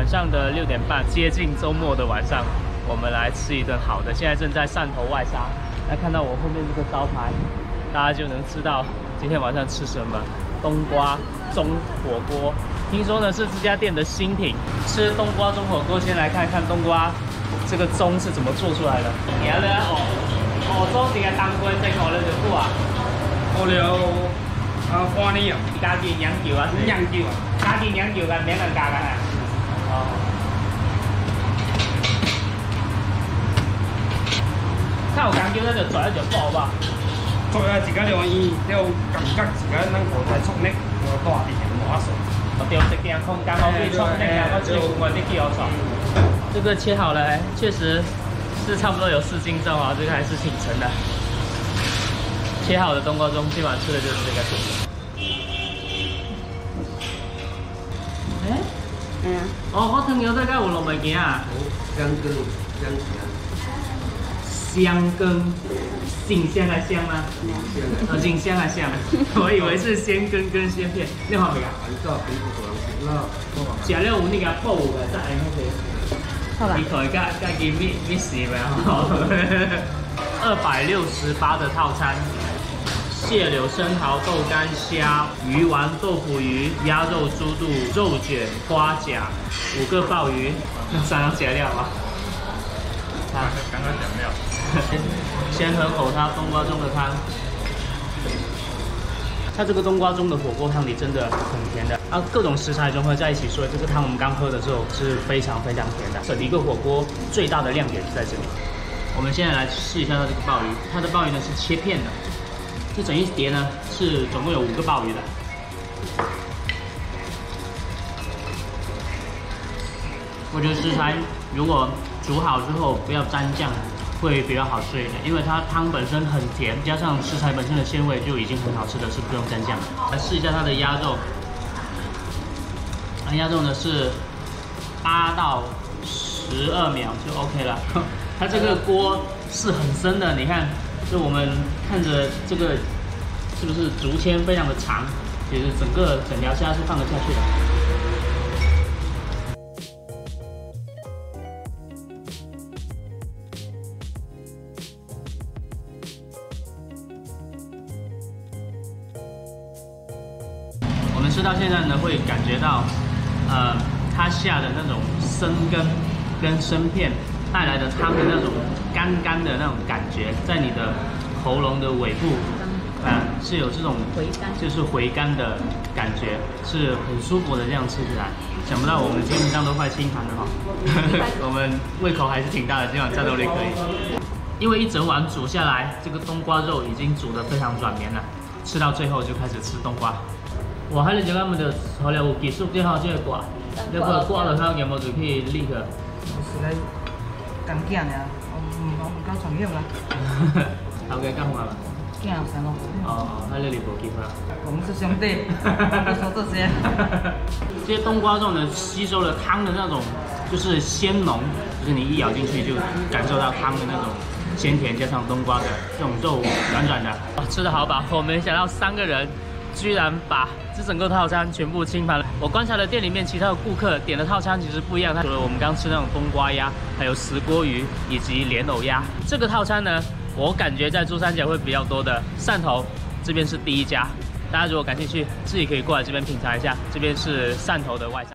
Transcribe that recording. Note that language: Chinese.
晚上的六点半，接近周末的晚上，我们来吃一顿好的。现在正在汕头外沙，来看到我后面这个招牌，大家就能知道今天晚上吃什么。冬瓜中火锅，听说呢是这家店的新品。吃冬瓜中火锅，先来看看冬瓜这个盅是怎么做出来的。你要咧哦，哦中这个当归蒸好了就好啊。好了。啊，花呢啊，家己酿酒啊，酿酒啊，家己酿酒噶，免人加噶啦。哦。较有讲究，那就做一就好吧。做啊，自家就伊了感觉自家咱后台创力，我大啲嘅麻笋。我丢一点空间，我可以创力啊，我只有我的叫创。这个切好了，确实是差不多有四斤重啊，这个还是挺沉的。切好的冬瓜盅，今晚吃的就是这个。哎呀，哦，我汤牛仔有落物件啊。香根，香香。香根，新香的香吗？香。哦，杏香还香。我以为是鲜根跟鲜片。你好未啊？食了有那个补的，再来那个。好吧。你可以加加几米米食呗？二百六十八的套餐。蟹柳、生蚝、豆干、虾、鱼丸、豆腐鱼、鸭肉、猪肚、肉卷、花甲，五个鲍鱼，三样加料啊！刚刚讲料，先喝口它冬瓜中的汤。它这个冬瓜中的火锅汤底真的很甜的啊，各种食材融合在一起，所以这个汤我们刚喝的时候是非常非常甜的。整一个火锅最大的亮点是在这里。我们现在来试一下它这个鲍鱼，它的鲍鱼呢是切片的。这整一碟呢是总共有五个鲍鱼的。我觉得食材如果煮好之后不要沾酱，会比较好吃一点，因为它汤本身很甜，加上食材本身的鲜味就已经很好吃的，是不用沾酱。来试一下它的鸭肉，鸭肉呢是八到十二秒就 OK 了。它这个锅是很深的，你看。就我们看着这个是不是竹签非常的长，其实整个整条虾是放得下去的。我们吃到现在呢，会感觉到，呃，它下的那种生根跟生片。带来的汤的那种干干的那种感觉，在你的喉咙的尾部，啊，是有这种回甘，就是回甘的感觉，是很舒服的。这样吃起来，想不到我们基本上都快清盘了哈，我们胃口还是挺大的，今晚战斗力可以。因为一整碗煮下来，这个冬瓜肉已经煮得非常软绵了，吃到最后就开始吃冬瓜。哇，还是讲我们的材料有技术最好这个挂，那个挂了它，有冇就可以立刻。干囝尔，我唔啦。头家干嘛啦？囝生咯。哦，那你无结婚？我们是兄弟，不说这些。这些冬瓜肉呢，吸收了汤的那种，就是鲜浓，就是你一咬进去就感受到汤的那种鲜甜，加上冬瓜的这种肉软软的，吃的好饱。我没想到三个人。居然把这整个套餐全部清盘了。我观察了店里面其他的顾客点的套餐其实不一样，除了我们刚吃那种冬瓜鸭，还有石锅鱼以及莲藕鸭。这个套餐呢，我感觉在珠三角会比较多的。汕头这边是第一家，大家如果感兴趣，自己可以过来这边品尝一下。这边是汕头的外餐。